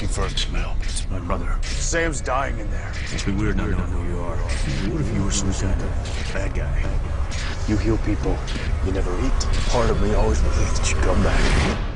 looking for a smell. It's my brother. Sam's dying in there. It's be weird not knowing who you are. What if you were some kind of bad guy? You heal people. You never eat. Part of me always believed that you come back.